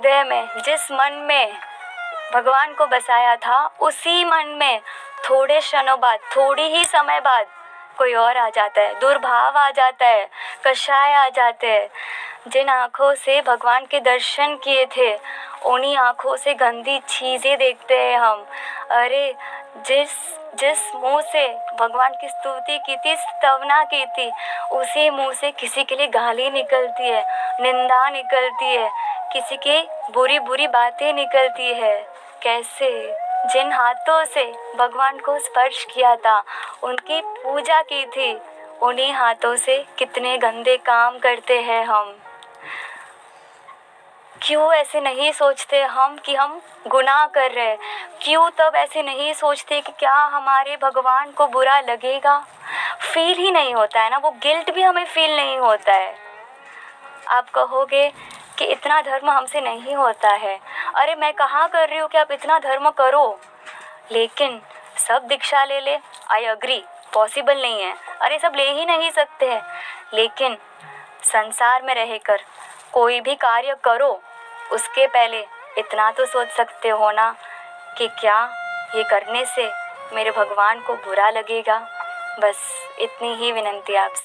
हृदय में, जिस मन में भगवान को बसाया था, उसी मन में थोड़े क्षणों बाद, थोड़ी ही समय बाद कोई और आ जाता है। दुर्भाव आ जाता है कषाय आ जाते हैं। जिन आँखों से भगवान के दर्शन किए थे, उन्हीं आँखों से गंदी चीज़ें देखते हैं हम। अरे, जिस जिस मुँह से भगवान की स्तुति की थी, स्तवना की थी, उसी मुँह से किसी के लिए गाली निकलती है, निंदा निकलती है। किसी की बुरी बुरी बातें निकलती है। कैसे? जिन हाथों से भगवान को स्पर्श किया था, उनकी पूजा की थी, उन्हीं हाथों से कितने गंदे काम करते हैं हम। क्यों ऐसे नहीं सोचते हम कि हम गुनाह कर रहे क्यों तब ऐसे नहीं सोचते कि क्या हमारे भगवान को बुरा लगेगा? फील ही नहीं होता है ना, वो गिल्ट भी हमें फील नहीं होता है। आप कहोगे कि इतना धर्म हमसे नहीं होता है। अरे, मैं कहाँ कर रही हूँ कि आप इतना धर्म करो? लेकिन सब दीक्षा ले ले। आई अग्री पॉसिबल नहीं है। अरे, सब ले ही नहीं सकते। हैं लेकिन संसार में रहकर कोई भी कार्य करो, उसके पहले इतना तो सोच सकते हो ना कि क्या ये करने से मेरे भगवान को बुरा लगेगा। बस इतनी ही विनंती आपसे।